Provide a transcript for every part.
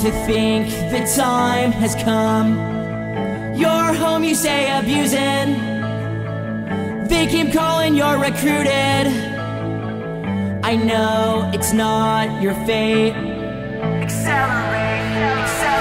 to think the time has come. Your home, you say, abusing. They keep calling, you're recruited. I know it's not your fate. Accelerate, accelerate.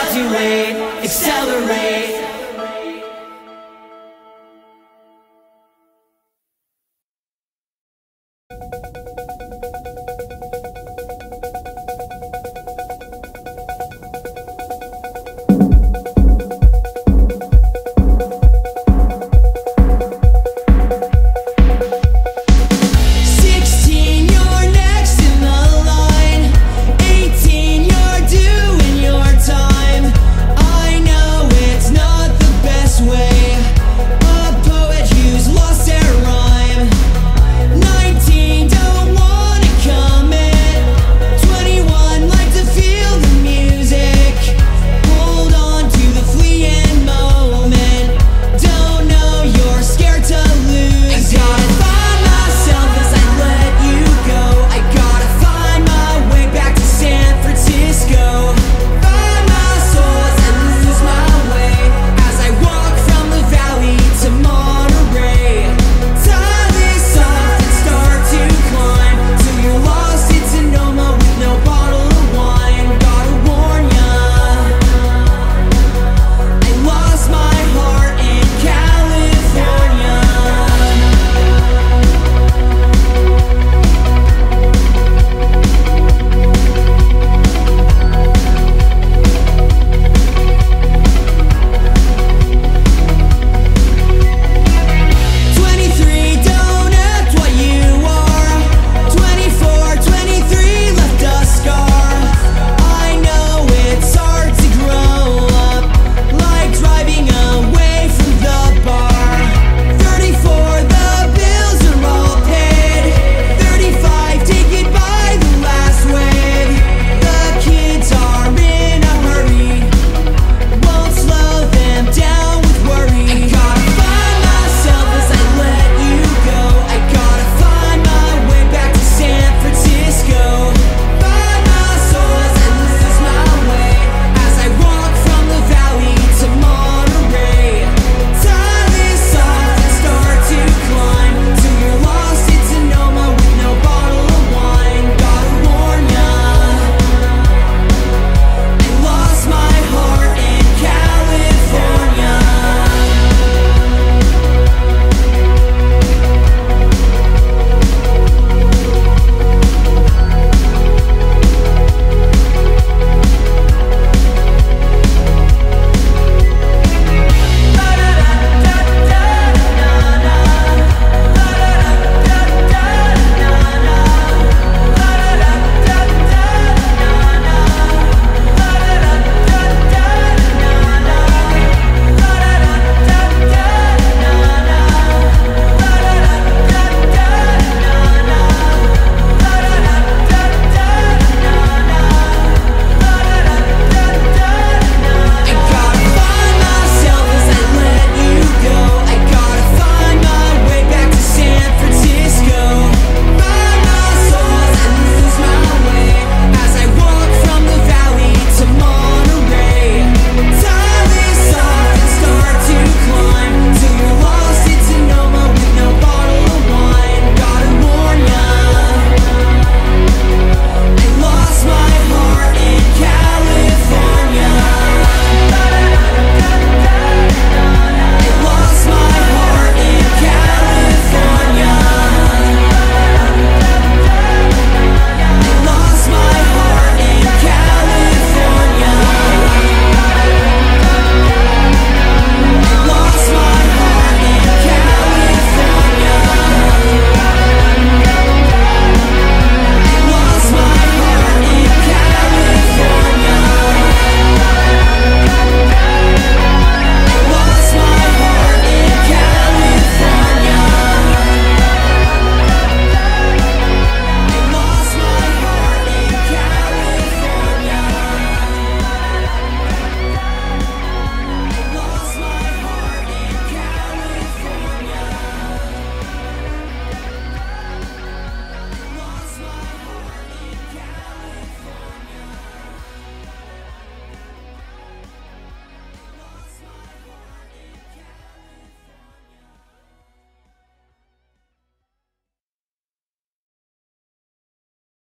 Graduate, accelerate.